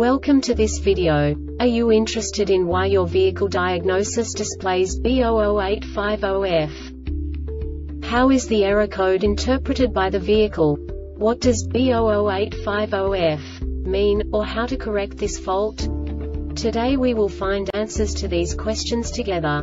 Welcome to this video. Are you interested in why your vehicle diagnosis displays B00850F? How is the error code interpreted by the vehicle? What does B00850F mean, or how to correct this fault? Today we will find answers to these questions together.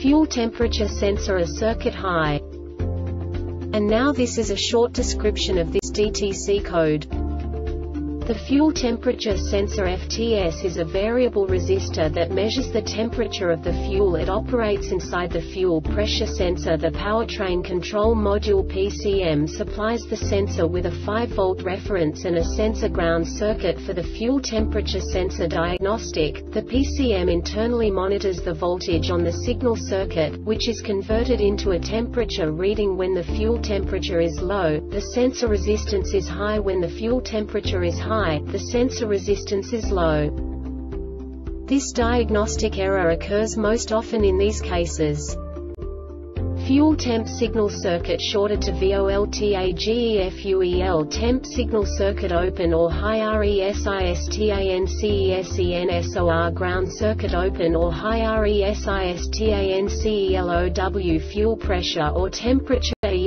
Fuel temperature sensor a circuit high. And now this is a short description of this DTC code. The fuel temperature sensor FTS is a variable resistor that measures the temperature of the fuel. It operates inside the fuel pressure sensor. The powertrain control module PCM supplies the sensor with a 5V reference and a sensor ground circuit for the fuel temperature sensor diagnostic. The PCM internally monitors the voltage on the signal circuit, which is converted into a temperature reading when the fuel temperature is low, the sensor resistance is high when the fuel temperature is high the sensor resistance is low. This diagnostic error occurs most often in these cases. Fuel temp signal circuit shorted to VOLTAGEFUEL temp signal circuit open or high RESISTANCESENSOR ground circuit open or high RESISTANCELOW fuel pressure or temperature